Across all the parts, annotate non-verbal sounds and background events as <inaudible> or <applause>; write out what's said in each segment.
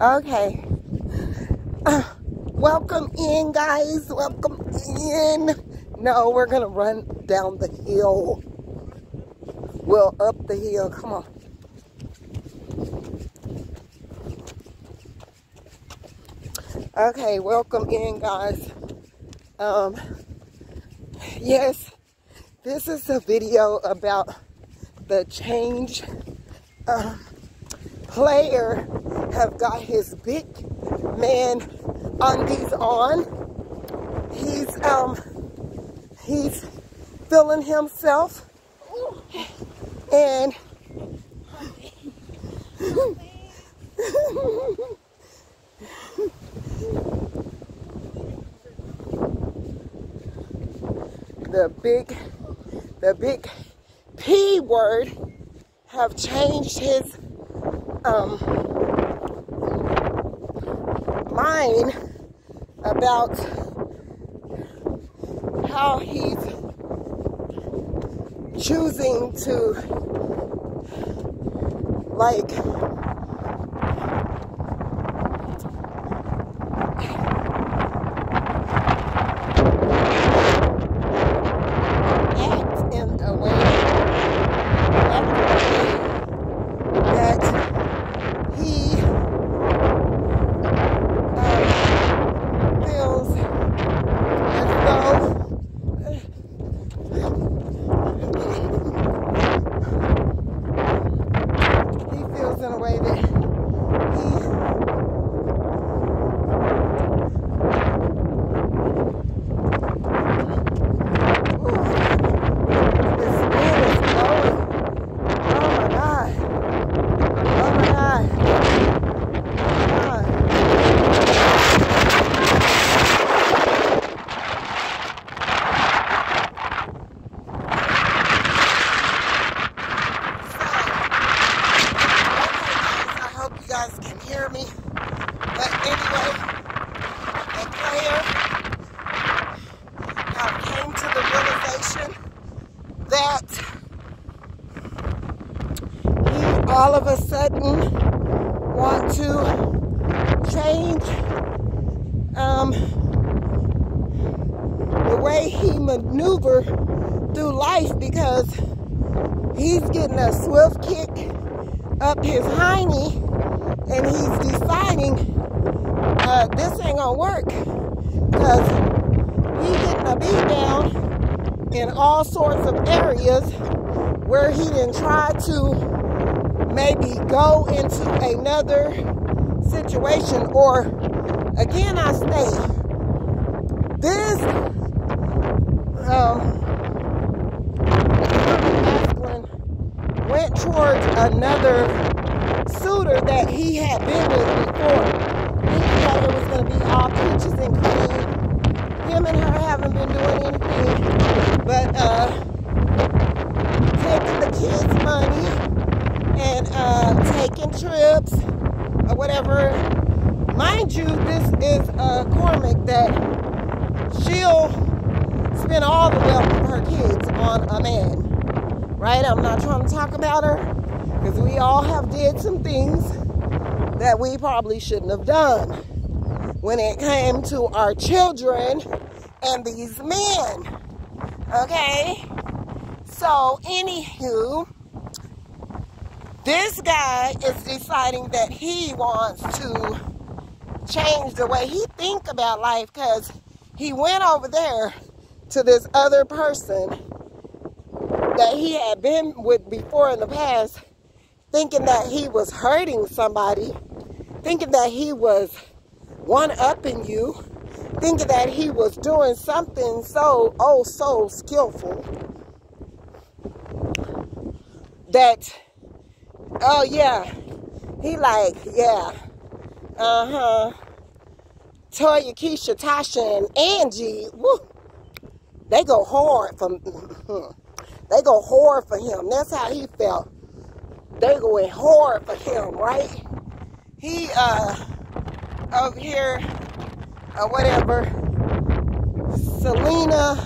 Okay. Uh, <clears throat> welcome in, guys. Welcome in. No, we're going to run down the hill. Well, up the hill. Come on. Okay, welcome in, guys. Um, yes, this is a video about the change. Uh, player have got his big man undies on. He's um he's feeling himself and the big the big P word have changed his um, mind about how he's choosing to like act in a way act in a way that he um, feels as though he feels in a way that he Ooh, this wind is blowing. Oh my god. Oh my god. Oh my god. I hope you guys can hear me. But anyway, the player have came to the realization that he all of a sudden want to change um, the way he maneuver through life because he's getting a swift kick up his hiney and he's deciding uh, this ain't gonna work because he's getting a beat down in all sorts of areas where he didn't try to maybe go into another situation or again I say this um, went towards another suitor that he had been with before. He thought it was going to be all peaches and cream. Him and her haven't been doing anything but uh, taking the kids' money and uh, taking trips or whatever. Mind you, this is a karmic that she'll spend all the wealth of her kids on a man right? I'm not trying to talk about her because we all have did some things that we probably shouldn't have done when it came to our children and these men. Okay? So, anywho, this guy is deciding that he wants to change the way he think about life because he went over there to this other person that he had been with before in the past, thinking that he was hurting somebody, thinking that he was one upping you, thinking that he was doing something so, oh, so skillful that, oh, yeah, he like, yeah, uh huh. Toya, Keisha, Tasha, and Angie, woo, they go hard for <laughs> They go hard for him. That's how he felt. They going hard for him, right? He uh over here or whatever. Selena,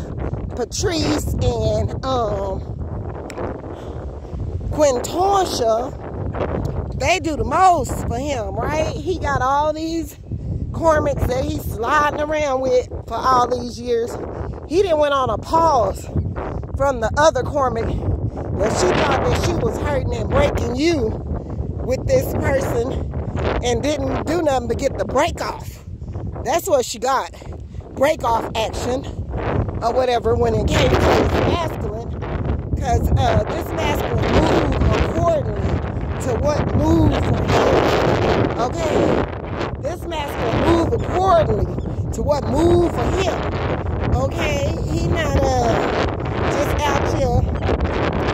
Patrice, and um Quintasha they do the most for him, right? He got all these karmic's that he's sliding around with for all these years. He didn't went on a pause from the other Cormac that she thought that she was hurting and breaking you with this person and didn't do nothing but get the break off. That's what she got. Break off action or whatever when it came to this masculine. Because uh, this masculine moved to what moved for him. Okay? This masculine move accordingly to what moved for him. Okay? He not uh, just out here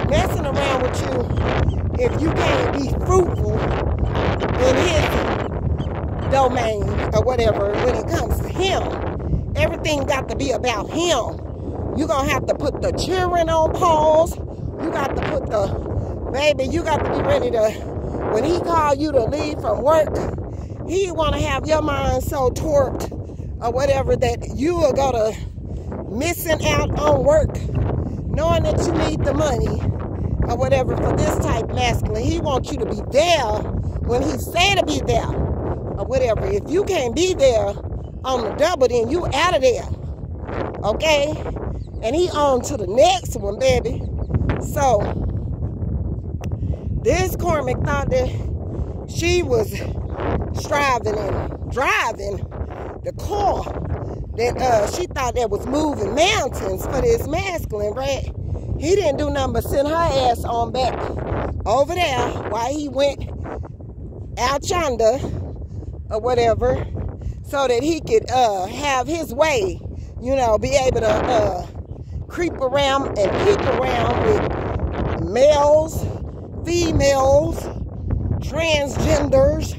messing around with you if you can't be fruitful in his domain or whatever when it comes to him. Everything got to be about him. You're to have to put the cheering on pause. You got to put the, baby, you got to be ready to, when he call you to leave from work, he want to have your mind so torqued or whatever that you are going to missing out on work knowing that you need the money or whatever for this type masculine. He wants you to be there when he say to be there or whatever. If you can't be there on the double, then you out of there. Okay? And he on to the next one, baby. So, this karmic thought that she was striving and driving the car that uh, she thought that was moving mountains for this masculine, right? He didn't do nothing but send her ass on back over there while he went out yonder or whatever so that he could uh, have his way, you know, be able to uh, creep around and peek around with males, females, transgenders,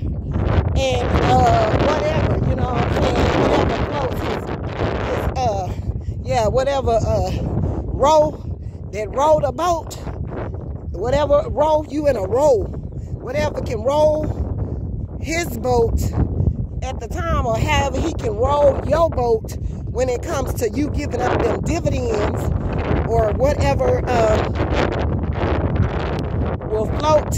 and uh, whatever, you know what I'm saying? Whatever floats his, his uh, yeah, whatever uh, row that rowed a boat, whatever row you in a row, whatever can roll his boat at the time or however he can roll your boat when it comes to you giving up them dividends or whatever um, float.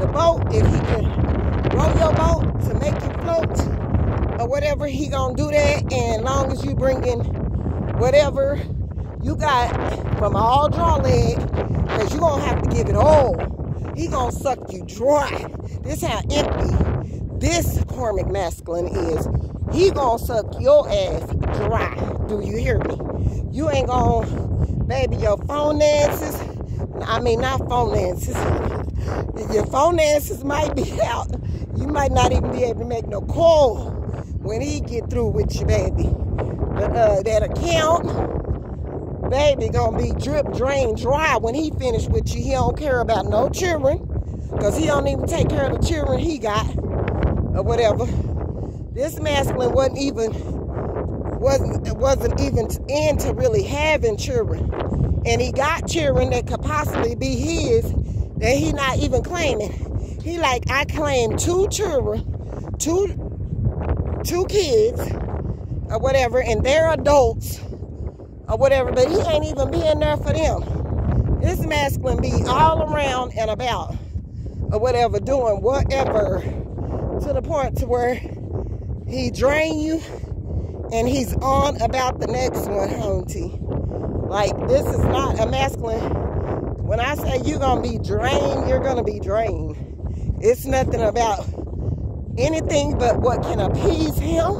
The boat if he can row your boat to make you float or whatever he gonna do that and long as you bring in whatever you got from all draw leg because you gonna have to give it all. He gonna suck you dry. This how empty this karmic masculine is. He gonna suck your ass dry. Do you hear me? You ain't gonna baby your finances i mean not finances your finances might be <laughs> out. You might not even be able to make no call when he get through with you baby. But uh, that account baby gonna be drip drain dry when he finish with you. He don't care about no children because he don't even take care of the children he got or whatever. This masculine wasn't even wasn't wasn't even into really having children and he got children that could possibly be his that he not even claiming he like i claim two children two two kids or whatever and they're adults or whatever but he ain't even being there for them this masculine be all around and about or whatever doing whatever to the point to where he drain you and he's on about the next one, Hunty. Like, this is not a masculine. When I say you're going to be drained, you're going to be drained. It's nothing about anything but what can appease him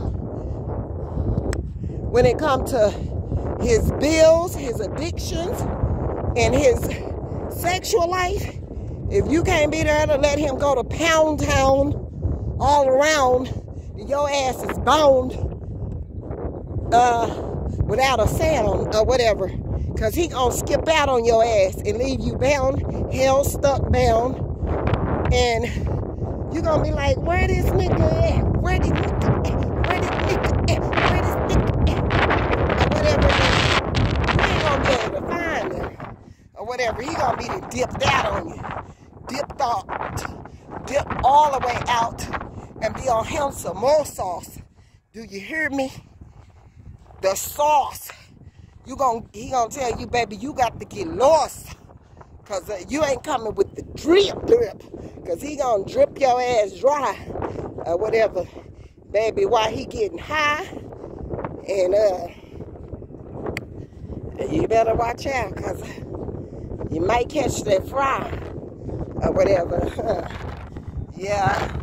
when it comes to his bills, his addictions, and his sexual life. If you can't be there to let him go to Pound Town all around, your ass is boned uh, without a sound or whatever. Because he gonna skip out on your ass and leave you bound, hell stuck bound. And you gonna be like, where this nigga at? Where this nigga at? Where this nigga at? Where this nigga at? Or whatever. You ain't gonna be able to find him. Or whatever. He gonna be dipped out on you. Dipped out. Dip all the way out and be on him some more sauce. Do you hear me? The sauce. You gonna he gonna tell you, baby, you got to get lost. Cause uh, you ain't coming with the drip drip. Because he going to drip your ass dry or whatever, baby, while he getting high. And uh, you better watch out because you might catch that fry or whatever. <laughs> yeah,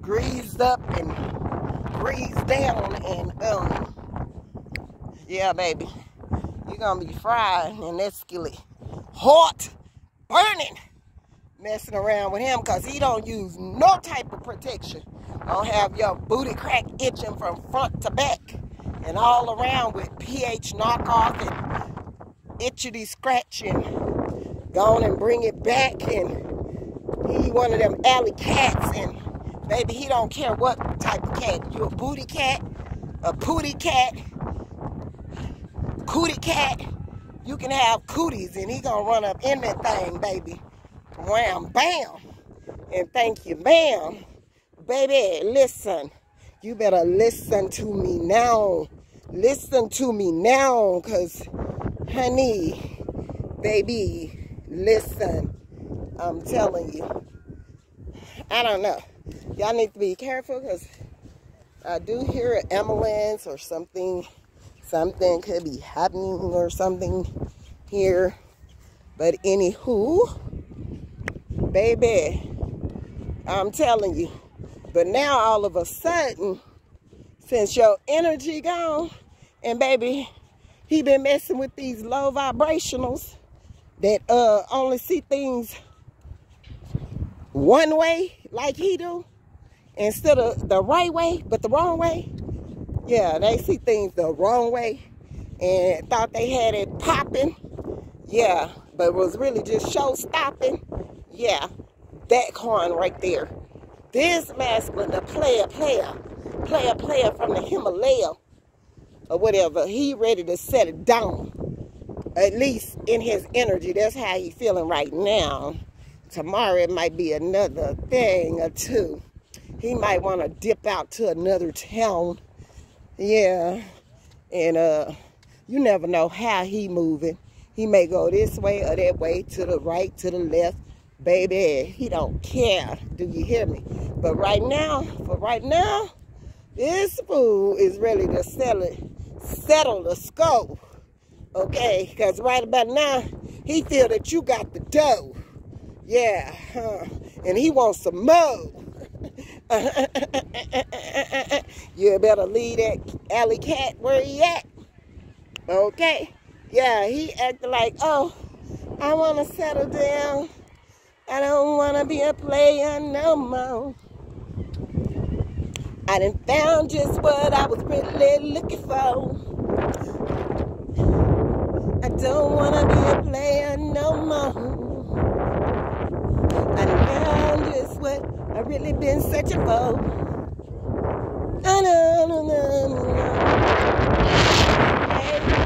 greased up and greased down and um, yeah, baby, you're gonna be fried in that skillet, hot, burning, messing around with him because he don't use no type of protection. Don't have your booty crack itching from front to back and all around with pH knockoff and itchy scratching. Go on and bring it back and he one of them alley cats and baby he don't care what type of cat. You a booty cat, a pooty cat, cootie cat. You can have cooties and he gonna run up in that thing, baby. Wham, bam. And thank you, bam. Baby, listen. You better listen to me now. Listen to me now, because, honey, baby, listen. I'm telling you. I don't know. Y'all need to be careful, because I do hear an ambulance or something. Something could be happening or something here. But anywho, baby, I'm telling you. But now all of a sudden, since your energy gone, and baby, he been messing with these low vibrationals that uh only see things one way like he do instead of the right way but the wrong way yeah they see things the wrong way and thought they had it popping yeah but was really just show stopping yeah that coin right there this masculine the player player player, player from the Himalaya or whatever, he ready to set it down. At least in his energy, that's how he feeling right now. Tomorrow it might be another thing or two. He might want to dip out to another town. Yeah. And uh, you never know how he moving. He may go this way or that way, to the right, to the left. Baby, he don't care. Do you hear me? But right now, for right now, this fool is ready to it, settle the scope. Okay, because right about now, he feel that you got the dough. Yeah, huh? and he wants some more. <laughs> you better leave that alley cat where he at. Okay? Yeah, he acted like, oh, I want to settle down. I don't want to be a player no more. I done found just what I was really looking for. I don't wanna be a player no more. I done found just what I really been no, no. Hey, but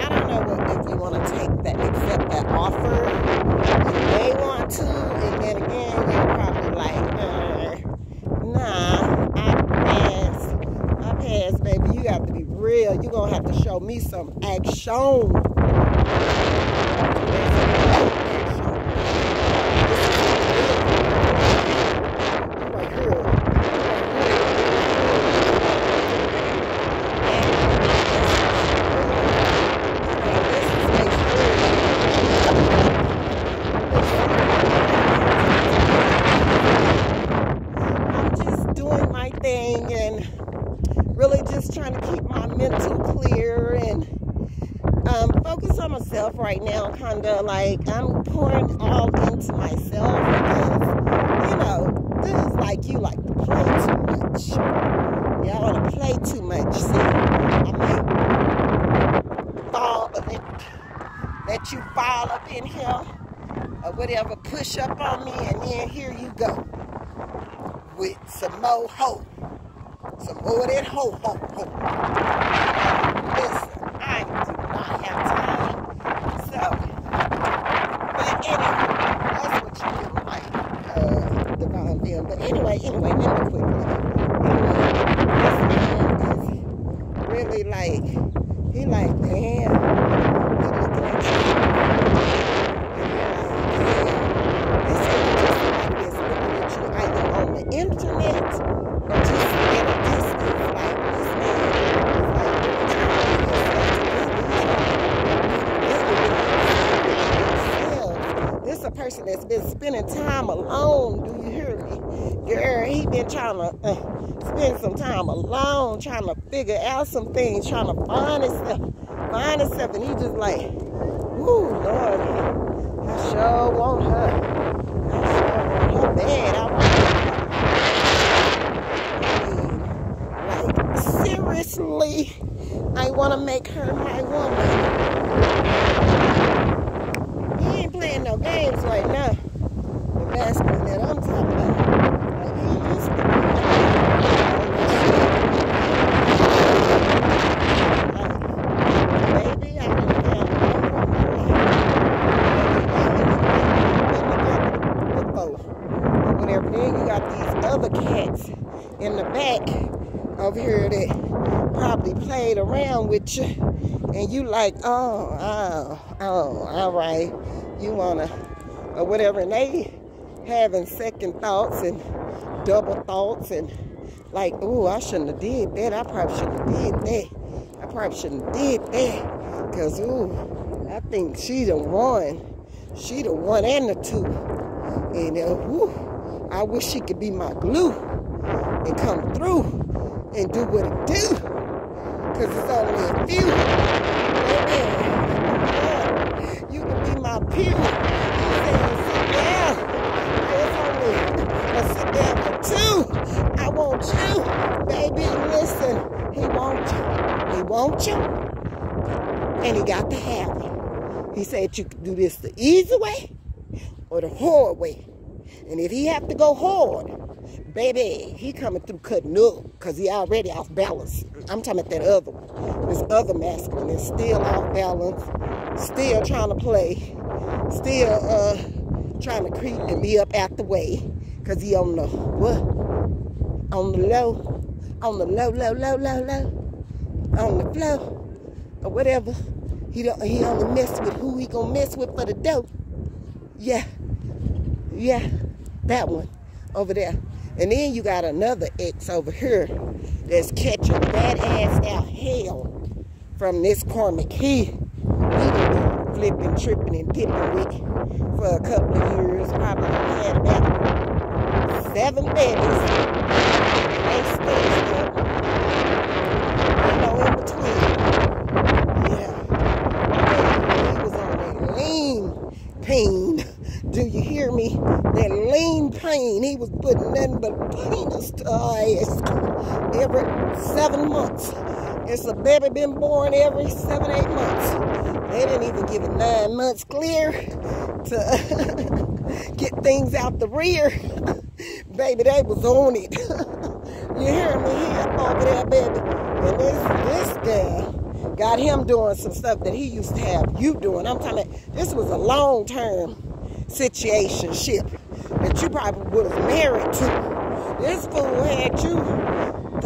I don't know what, if you want to take that, accept that offer. You may want to, and then again, you're probably like, uh, Nah, I pass. I pass, baby. You have to be real. You're going to have to show me some action. Of like I'm pouring all into myself because, you know, this is like you like to play too much. Y'all want to play too much. See, I might fall, let, let you fall up in here or whatever, push up on me, and then here you go with some more hope. Some more of that hope, hope, hope. Listen, I do not have time but anyway, anyway, let me quickly. Anyway, this man is really like, he like, damn, he looking at you. And he like, damn, internet or just at a distance. Like this man This is a person that's been spending time alone. Do you hear me? Girl, he been trying to uh, spend some time alone, trying to figure out some things, trying to find himself, find himself, and he just like, whoo, Lord, I sure want her. I sure want her bad. I want her. I mean, like, seriously, I want to make her my woman. He ain't playing no games right now. The masculine that I'm talking about. Like, he used to be. Like, baby, I done found before. Or whatever. Then you got these other cats in the back over here that probably played you and you like, oh, oh, oh, all right, you wanna, or whatever, and they having second thoughts and double thoughts and like, oh, I shouldn't have did that. I probably shouldn't have did that. I probably shouldn't have did that. Cause ooh, I think she the one. She the one and the two. And uh, I wish she could be my glue and come through and do what it do. Cause it's only a few. Amen. You can be my pew. Saying, sit down. It's only a sit down for two. I want you, baby. Listen, he want you. He want you. And he got to have you. He said you could do this the easy way or the hard way. And if he have to go hard, baby, he coming through cutting up because he already off balance. I'm talking about that other one. This other masculine is still off balance, still trying to play, still uh trying to creep and be up out the way because he on the what? On the low, on the low, low, low, low, low, on the flow or whatever. He don't. He only mess with who he gonna mess with for the dope. Yeah, yeah, that one over there. And then you got another ex over here that's catching bad ass out hell from this karmic. He, he been flipping, tripping, and dipping with for a couple of years. Probably had about seven babies. They up. You know, in between. Yeah. He was on that lean pain. Do you hear me? That He was putting nothing but penis to our every seven months. It's a baby been born every seven, eight months. They didn't even give it nine months clear to <laughs> get things out the rear. <laughs> baby, they was on it. <laughs> you hear me? here over there, baby. And this, this guy got him doing some stuff that he used to have you doing. I'm telling you, this was a long term situationship that you probably would have married to. This fool had you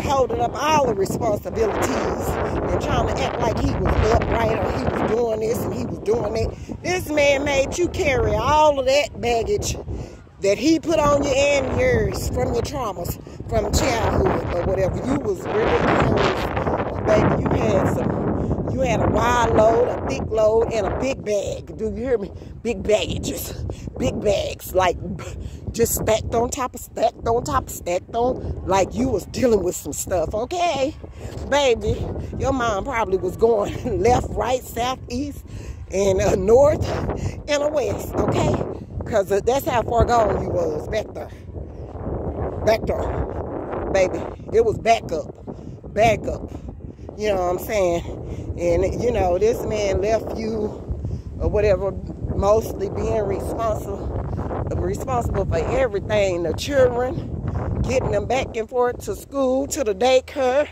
holding up all the responsibilities and trying to act like he was upright or he was doing this and he was doing that. This man made you carry all of that baggage that he put on you and yours from your traumas from childhood or whatever. You was really yours, baby. You had some you had a wide load, a thick load, and a big bag. Do you hear me? Big baggages. Big bags. Like just stacked on top of stacked on top of stacked on. Like you was dealing with some stuff, okay? Baby, your mom probably was going <laughs> left, right, south, east, and uh, north, and a west, okay? Because uh, that's how far gone you was back there. Back there. Baby, it was back up. Back up. You know what I'm saying? And, you know, this man left you or whatever, mostly being responsible responsible for everything. The children, getting them back and forth to school, to the daycare,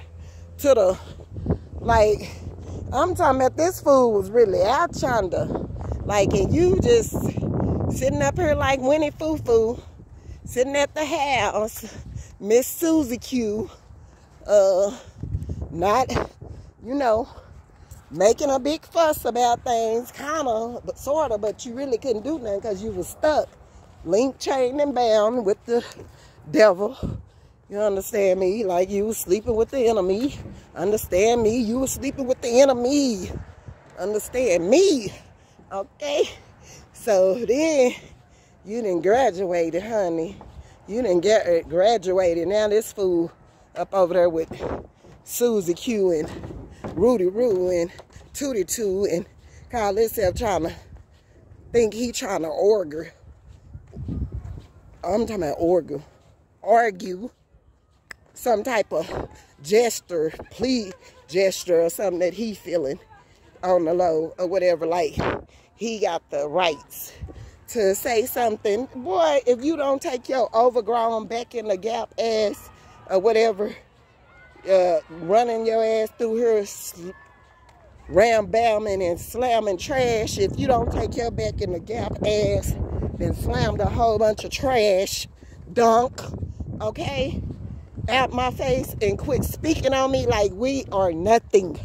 to the, like, I'm talking about this fool was really out to, like, and you just sitting up here like Winnie Foo Foo, sitting at the house, Miss Susie Q, uh, not, you know, making a big fuss about things, kind of, but sort of, but you really couldn't do nothing because you was stuck, linked, chained, and bound with the devil. You understand me? Like you was sleeping with the enemy. Understand me? You were sleeping with the enemy. Understand me? Okay? So then you didn't graduated, honey. You didn't get graduated. Now this fool up over there with Susie Q and Rudy Roo and Tootie Too and call himself trying to think he trying to argue. I'm talking about argue. Argue some type of gesture, plea gesture or something that he feeling on the low or whatever. Like he got the rights to say something. Boy, if you don't take your overgrown back in the gap ass or whatever, uh, running your ass through here, rambamming and slamming trash, if you don't take your back in the gap ass, then slammed a whole bunch of trash, dunk, okay, out my face and quit speaking on me like we are nothing.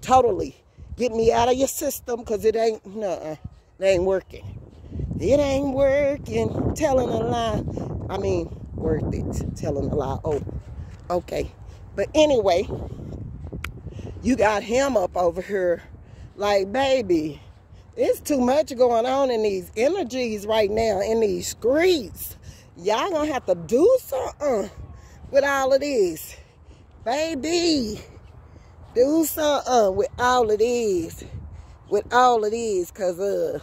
Totally. Get me out of your system because it ain't, no, -uh, it ain't working. It ain't working. Telling a lie. I mean, worth it. Telling a lie. Oh, okay. But anyway, you got him up over here like, baby, it's too much going on in these energies right now in these streets. Y'all gonna have to do something with all of this. Baby, do something with all of this. With all of this, cause uh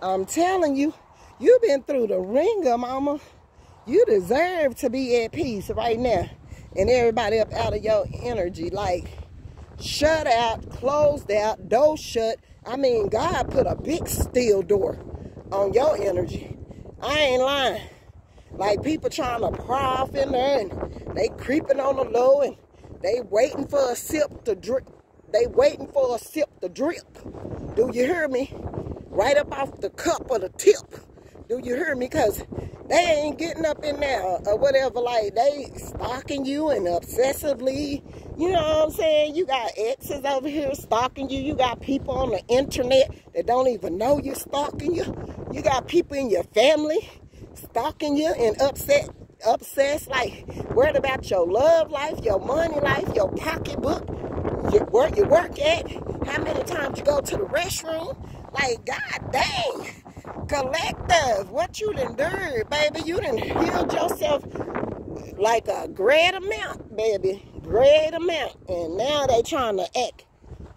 I'm telling you, you've been through the ringer, mama. You deserve to be at peace right now. And everybody up out of your energy. Like, shut out, closed out, door shut. I mean, God put a big steel door on your energy. I ain't lying. Like people trying to pry off in there and they creeping on the low and they waiting for a sip to drip. They waiting for a sip to drip. Do you hear me? Right up off the cup or the tip. Do you hear me? Because they ain't getting up in there or whatever. Like, they stalking you and obsessively. You know what I'm saying? You got exes over here stalking you. You got people on the internet that don't even know you're stalking you. You got people in your family stalking you and upset, obsessed, like worried about your love life, your money life, your pocketbook, your work, your work at, how many times you go to the restroom. Like, God dang collective. What you done done, baby? You done healed yourself like a great amount, baby. Great amount. And now they trying to act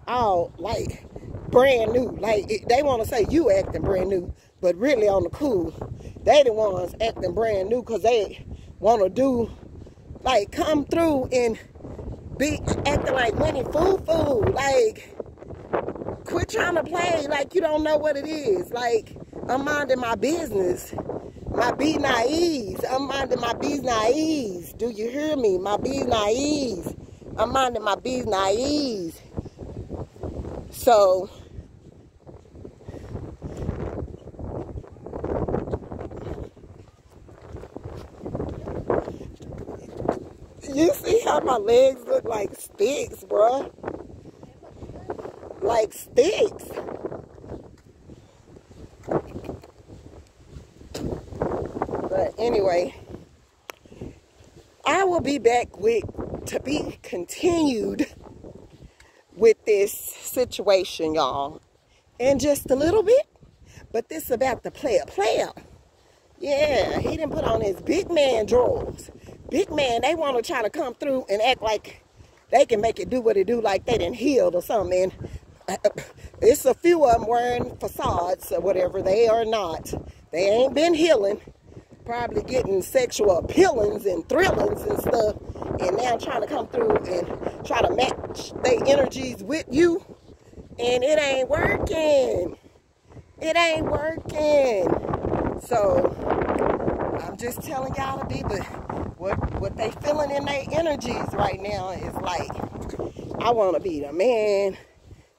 all like brand new. Like they want to say you acting brand new, but really on the cool, they the ones acting brand new because they want to do like come through and be acting like Winnie Foo Foo. Like quit trying to play like you don't know what it is. Like I'm minding my business. My be naive. I'm minding my bees naive. Do you hear me? My bees naive. I'm minding my bees naive. So you see how my legs look like sticks, bruh? Like sticks. Anyway, I will be back with to be continued with this situation, y'all, in just a little bit. But this about the player player. Yeah, he didn't put on his big man drawers. Big man, they want to try to come through and act like they can make it do what it do, like they didn't healed or something. And uh, it's a few of them wearing facades or whatever. They are not. They ain't been healing probably getting sexual appealings and thrillings and stuff and now trying to come through and try to match their energies with you and it ain't working. It ain't working. So i'm just telling y'all to be but what what they feeling in their energies right now is like i want to be the man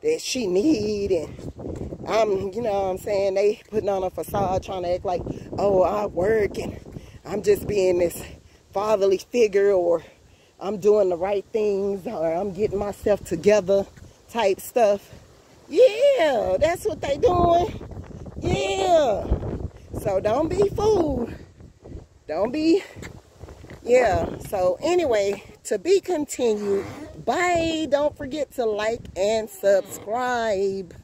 that she need and I'm, you know what I'm saying, they putting on a facade trying to act like, oh, I work and I'm just being this fatherly figure or I'm doing the right things or I'm getting myself together type stuff. Yeah, that's what they doing. Yeah. So So don't be fooled. Don't be, yeah. So anyway, to be continued. Bye. Don't forget to like and subscribe.